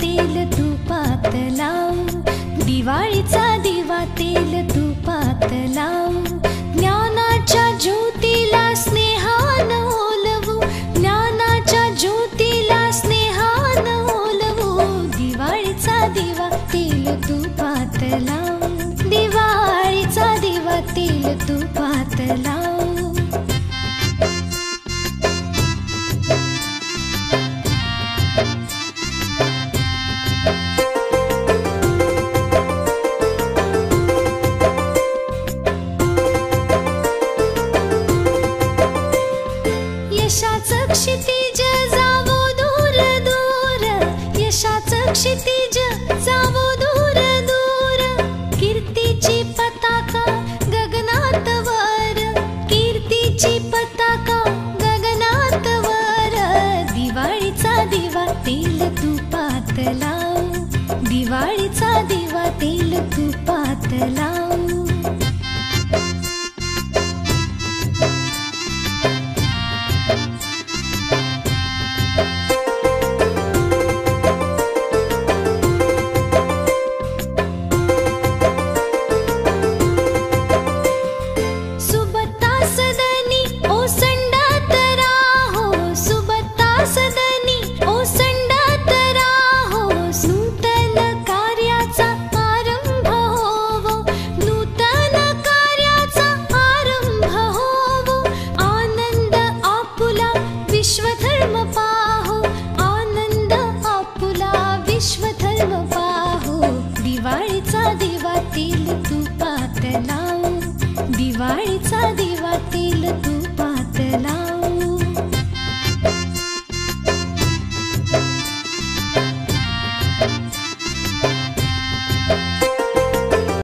तेल तुपात लाव. दिवाळीचा दिवा तेल तुपात लाव. ज्ञानाच्या ज्योतीला स्नेहान ओलवू. ज्ञानाच्या ज्योतीला स्नेहान ओलवू. दिवाळीचा दिवा तेल तुपात लावू. दिवाळीचा दिवा तेल तुपात लावू. क्षितिज जावो दूर दूर। कीर्तीची पताका गगनात वर। कीर्तीची पताका गगनात वर। दिवाळीचा दिवा दिवा तेल तुपात लावू दिवाळीचा दिवा तेल तुपात लावू